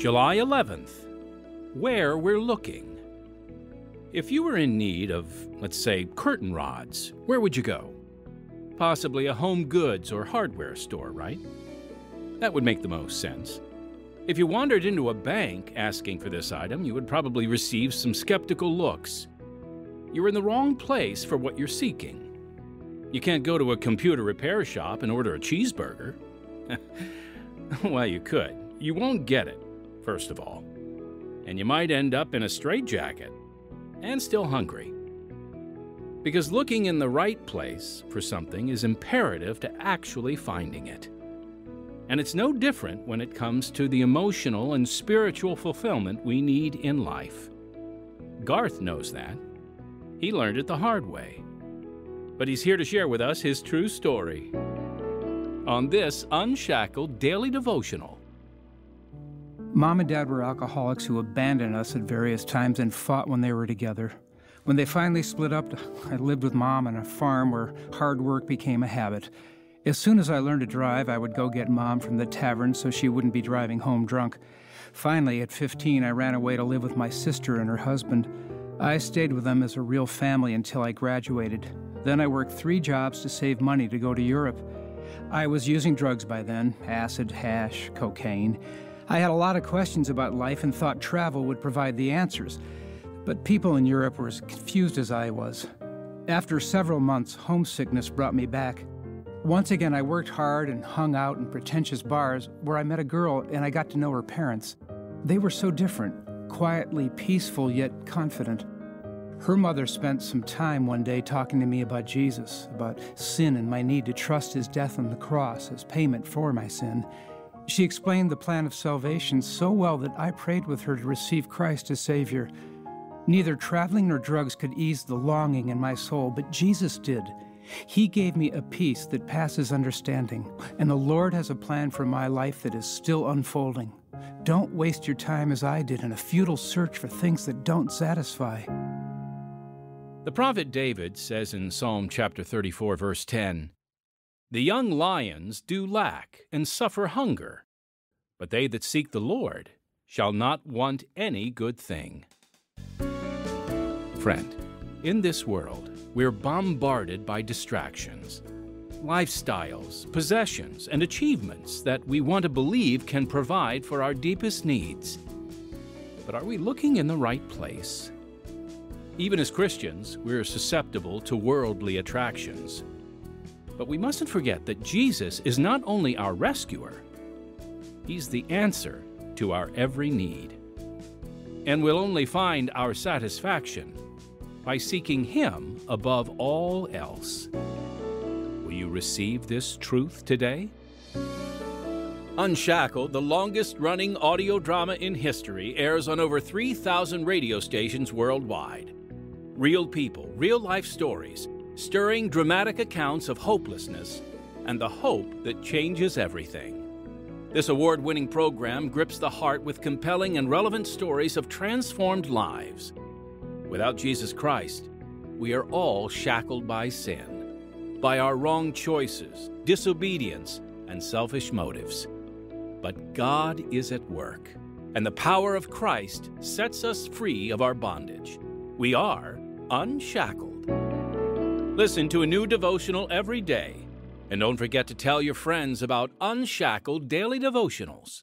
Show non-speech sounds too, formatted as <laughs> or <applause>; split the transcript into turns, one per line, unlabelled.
July 11th. Where we're looking. If you were in need of, let's say, curtain rods, where would you go? Possibly a home goods or hardware store, right? That would make the most sense. If you wandered into a bank asking for this item, you would probably receive some skeptical looks. You're in the wrong place for what you're seeking. You can't go to a computer repair shop and order a cheeseburger. <laughs> well, you could. You won't get it, first of all. And you might end up in a straitjacket and still hungry. Because looking in the right place for something is imperative to actually finding it. And it's no different when it comes to the emotional and spiritual fulfillment we need in life. Garth knows that. He learned it the hard way. But he's here to share with us his true story on this Unshackled Daily Devotional.
Mom and Dad were alcoholics who abandoned us at various times and fought when they were together. When they finally split up, I lived with Mom on a farm where hard work became a habit. As soon as I learned to drive, I would go get Mom from the tavern so she wouldn't be driving home drunk. Finally, at 15, I ran away to live with my sister and her husband. I stayed with them as a real family until I graduated. Then I worked three jobs to save money to go to Europe. I was using drugs by then acid, hash, cocaine. I had a lot of questions about life and thought travel would provide the answers. But people in Europe were as confused as I was. After several months, homesickness brought me back. Once again, I worked hard and hung out in pretentious bars where I met a girl and I got to know her parents. They were so different, quietly peaceful yet confident. Her mother spent some time one day talking to me about Jesus, about sin and my need to trust his death on the cross as payment for my sin. She explained the plan of salvation so well that I prayed with her to receive Christ as Savior. Neither traveling nor drugs could ease the longing in my soul, but Jesus did. He gave me a peace that passes understanding, and the Lord has a plan for my life that is still unfolding. Don't waste your time as I did in a futile search for things that don't satisfy.
The prophet David says in Psalm chapter 34, verse 10 the young lions do lack and suffer hunger, but they that seek the Lord shall not want any good thing. Friend, in this world, we're bombarded by distractions, lifestyles, possessions, and achievements that we want to believe can provide for our deepest needs. But are we looking in the right place? Even as Christians, we're susceptible to worldly attractions. But we mustn't forget that Jesus is not only our rescuer, He's the answer to our every need. And we'll only find our satisfaction by seeking Him above all else. Will you receive this truth today? Unshackled, the longest running audio drama in history, airs on over 3,000 radio stations worldwide. Real people, real life stories stirring dramatic accounts of hopelessness and the hope that changes everything. This award winning program grips the heart with compelling and relevant stories of transformed lives. Without Jesus Christ, we are all shackled by sin, by our wrong choices, disobedience, and selfish motives. But God is at work, and the power of Christ sets us free of our bondage. We are unshackled. Listen to a new devotional every day. And don't forget to tell your friends about Unshackled Daily Devotionals.